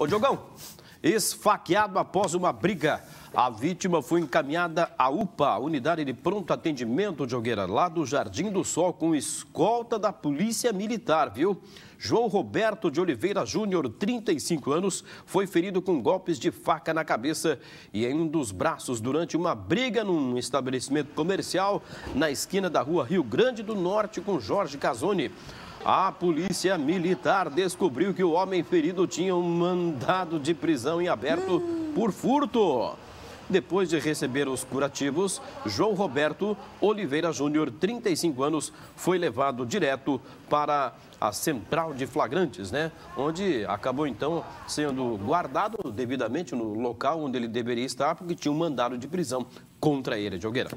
Ô, Diogão, esfaqueado após uma briga. A vítima foi encaminhada à UPA, Unidade de Pronto Atendimento Jogueira, lá do Jardim do Sol, com escolta da Polícia Militar, viu? João Roberto de Oliveira Júnior, 35 anos, foi ferido com golpes de faca na cabeça e em um dos braços durante uma briga num estabelecimento comercial na esquina da rua Rio Grande do Norte com Jorge Casoni. A polícia militar descobriu que o homem ferido tinha um mandado de prisão em aberto por furto. Depois de receber os curativos, João Roberto Oliveira Júnior, 35 anos, foi levado direto para a central de flagrantes, né? Onde acabou então sendo guardado devidamente no local onde ele deveria estar, porque tinha um mandado de prisão contra ele, Jogueira.